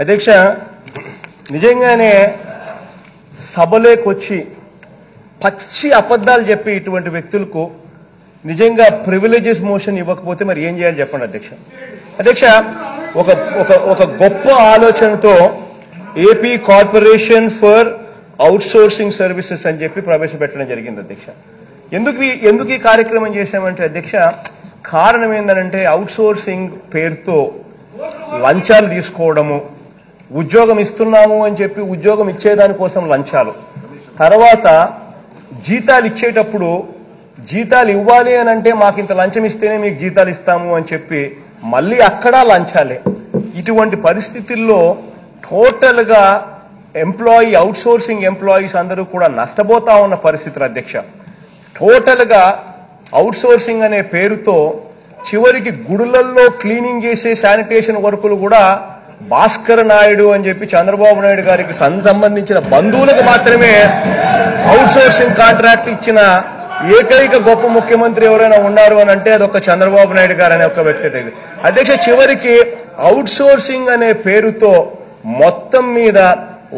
అధ్యక్ష నిజంగానే సభలోకి పచ్చి అబద్ధాలు చెప్పి ఇటువంటి వ్యక్తులకు నిజంగా ప్రివిలేజెస్ మోషన్ ఇవ్వకపోతే మరి ఏం చేయాలి చెప్పండి అధ్యక్ష? అధ్యక్ష ఒక ఒక ఒక గొప్ప ఆలోచనతో AP corporation for outsourcing services అని చెప్పి ప్రవేశపెట్టడం జరిగింది అధ్యక్ష. ఎందుకు ఎందుకు ఈ కార్యక్రమం చేశామంటే అధ్యక్ష కారణం ఏంటంటే అవుట్సోర్సింగ్ పేరుతో లంచాలు తీసుకోవడము ఉద్యోగం ఇస్తున్నాము అని చెప్పి ఉద్యోగం ఇచ్చేదానికోసం లంచాలు. తర్వాత జీతాలు ఇచ్చేటప్పుడు జీతాలు ఇవ్వాలి అని అంటే మాకు ఇంత లంచం ఇస్తేనే మీకు జీతాలు ఇస్తాము అని చెప్పి మళ్ళీ అక్కడ లంచాలే. ఇటువంటి పరిస్థితుల్లో టోటల్గా ఎంప్లాయీ అవుట్సోర్సింగ్ ఎంప్లాయీస్ అందరూ కూడా నష్టపోతా ఉన్న పరిస్థితులు అధ్యక్ష. టోటల్గా అవుట్సోర్సింగ్ అనే పేరుతో చివరికి గుడులల్లో క్లీనింగ్ చేసే శానిటేషన్ వర్కులు కూడా భాస్కర్ నాయుడు అని చెప్పి చంద్రబాబు నాయుడు గారికి సంబంధించిన బంధువులకు మాత్రమే అవుట్సోర్సింగ్ కాంట్రాక్ట్ ఇచ్చిన ఏకైక గొప్ప ముఖ్యమంత్రి ఎవరైనా ఉన్నారు అని అంటే అదొక చంద్రబాబు నాయుడు గారు అనే ఒక వ్యక్తి తెలియదు అధ్యక్ష చివరికి అవుట్సోర్సింగ్ అనే పేరుతో మొత్తం మీద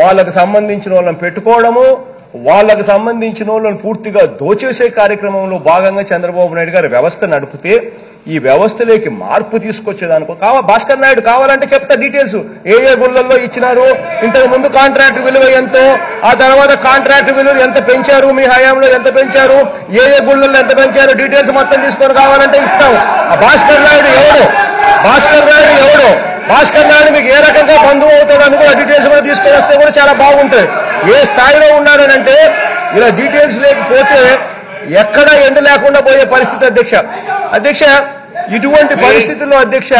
వాళ్ళకు సంబంధించిన వాళ్ళని పెట్టుకోవడము వాళ్ళకు సంబంధించిన వాళ్ళని పూర్తిగా దోచేసే కార్యక్రమంలో భాగంగా చంద్రబాబు నాయుడు గారు వ్యవస్థ నడిపితే ఈ వ్యవస్థలోకి మార్పు తీసుకొచ్చేదానికి కావా? భాస్కర్ నాయుడు కావాలంటే చెప్తా డీటెయిల్స్. ఏ ఏ గుళ్ళల్లో ఇచ్చినారు? ఇంతకు ముందు కాంట్రాక్ట్ విలువ ఎంతో? ఆ తర్వాత కాంట్రాక్ట్ విలువ ఎంత పెంచారు? మీ హయాంలో ఎంత పెంచారు? ఏ ఏ గుళ్ళల్లో ఎంత పెంచారు? డీటెయిల్స్ మొత్తం తీసుకొని కావాలంటే ఇస్తాం. ఆ భాస్కర్ నాయుడు ఎవడు? భాస్కర్ నాయుడు ఎవడు? భాస్కర్ నాయుడు మీకు ఏ రకంగా బంధువు అవుతాడని కూడా డీటెయిల్స్ కూడా తీసుకొని వస్తే కూడా చాలా బాగుంటుంది. ఏ స్థాయిలో ఉన్నాడనంటే ఇలా డీటెయిల్స్ లేకపోతే ఎక్కడ ఎండ లేకుండా పోయే పరిస్థితి అధ్యక్ష. అధ్యక్ష ఇటువంటి పరిస్థితుల్లో అధ్యక్ష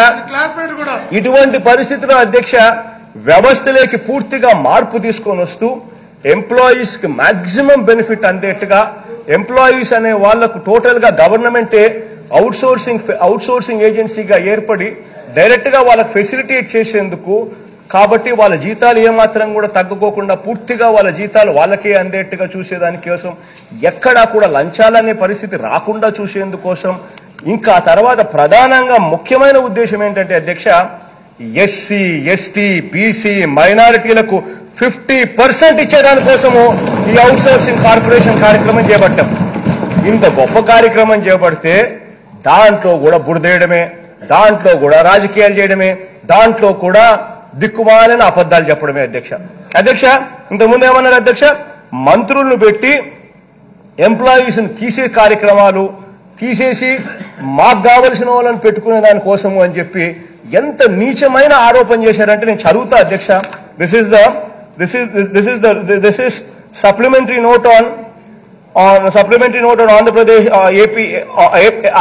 ఇటువంటి పరిస్థితుల్లో అధ్యక్ష వ్యవస్థలోకి పూర్తిగా మార్పు తీసుకొని వస్తూ ఎంప్లాయీస్కి మాక్సిమం బెనిఫిట్ అందేట్టుగా ఎంప్లాయీస్ అనే వాళ్ళకు టోటల్గా గవర్నమెంటే అవుట్ సోర్సింగ్ అవుట్ సోర్సింగ్ ఏజెన్సీగా ఏర్పడి డైరెక్ట్గా వాళ్ళకి ఫెసిలిటేట్ చేసేందుకు కాబట్టి వాళ్ళ జీతాలు ఏమాత్రం కూడా తగ్గుకోకుండా పూర్తిగా వాళ్ళ జీతాలు వాళ్ళకే అందేట్టుగా చూసేదాని కోసం ఎక్కడా కూడా లంచాలనే పరిస్థితి రాకుండా చూసేందుకోసం. ఇంకా తర్వాత ప్రధానంగా ముఖ్యమైన ఉద్దేశం ఏంటంటే అధ్యక్ష ఎస్సీ ఎస్టీ బీసీ మైనారిటీలకు ఫిఫ్టీ పర్సెంట్ ఇచ్చేదానికోసము ఈ అవుట్సోర్సింగ్ కార్పొరేషన్ కార్యక్రమం చేపట్టాం. ఇంత గొప్ప కార్యక్రమం చేపడితే దాంట్లో కూడా బురదేయడమే దాంట్లో కూడా రాజకీయాలు చేయడమే దాంట్లో కూడా దిక్కుమాలని అబద్ధాలు చెప్పడమే అధ్యక్ష. అధ్యక్ష ఇంతకుముందు ఏమన్నారు అధ్యక్ష? మంత్రులను పెట్టి ఎంప్లాయీస్ని తీసే కార్యక్రమాలు తీసేసి మాకు కావలసిన వాళ్ళని పెట్టుకునే దానికోసము అని చెప్పి ఎంత నీచమైన ఆరోపణ చేశారంటే నేను చదువుతా అధ్యక్ష. This is the this is this is the this is supplementary note on supplementary note on Andhra Pradesh AP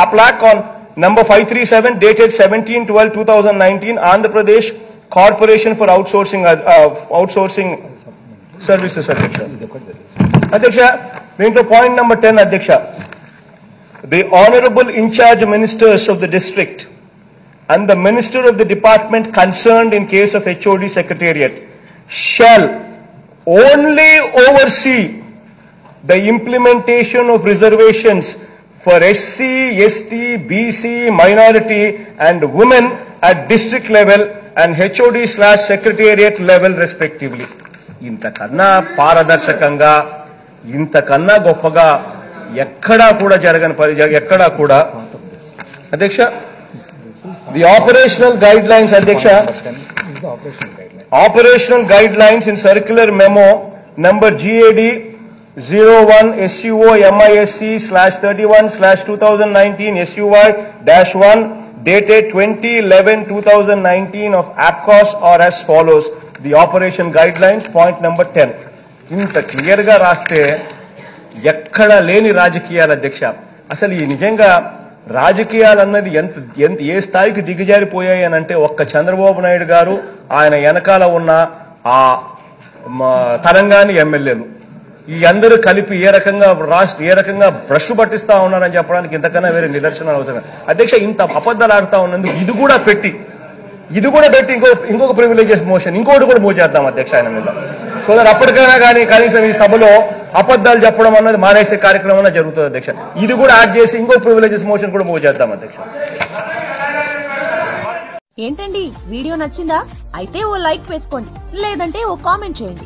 అప్లాక్ on number five three seven number 537 dated 17-12-2019 Andhra Pradesh uh, Corporation for Outsourcing, uh, uh, outsourcing Services, Adhyaksha. Adhyaksha, moving to point number 10, Adhyaksha. The Honorable In Charge Ministers of the District and the Minister of the Department concerned in case of HOD Secretariat shall only oversee the implementation of reservations for SC, ST, BC, minority and women at district level and HOD slash secretariat level respectively ఇంతకన్నా పారదర్శకంగా ఇంతకన్నా గొప్పగా ఎక్కడా కూడా జరగని పరి ఎక్కడా కూడా అధ్యక్ష ది ఆపరేషనల్ గైడ్ లైన్స్ అధ్యక్ష operational guidelines in circular memo number GAD zero one SUO MISC slash thirty one slash two thousand nineteen SUY dash one dated 2011 2019 of APCOS are as follows. The operation guidelines point number 10. ఇంత క్లియర్గా రాస్తే ఎక్కడ లేని రాజకీయాల అధ్యక్ష అసలు ఈ నిజంగా రాజకీయాలు అన్నది ఎంత ఎంత ఏ స్థాయికి దిగజారిపోయాయి అని అంటే ఒక్క చంద్రబాబు నాయుడు గారు ఆయన వెనకాల ఉన్న ఆ తరంగాన్ని ఎమ్మెల్యేలు ఈ అందరూ కలిపి ఏ రకంగా రాష్ట్ర ఏ రకంగా బ్రష్ పట్టిస్తా ఉన్నారని చెప్పడానికి ఇంతకన్నా వేరే నిదర్శనాలు అవసరం అధ్యక్ష ఇంత అబద్ధాలు ఆడుతా ఉన్నందుకు ఇది కూడా పెట్టి ఇది కూడా పెట్టి ఇంకో ఇంకొక ప్రివిలేజెస్ మోషన్ ఇంకోటి కూడా మూవ్ చేద్దాం అధ్యక్ష ఆయన మీద. సో దాని అప్పటికైనా కానీ కనీసం ఈ సభలో అబద్ధాలు చెప్పడం అన్నది మానేసే కార్యక్రమం అన్నది జరుగుతుంది అధ్యక్ష. ఇది కూడా యాడ్ చేసి ఇంకో ప్రివిలేజెస్ మోషన్ కూడా మూవ్ చేద్దాం అధ్యక్ష. ఏంటండి? వీడియో నచ్చిందా? అయితే ఓ లైక్ వేసుకోండి. లేదంటే ఓ కామెంట్ చేయండి.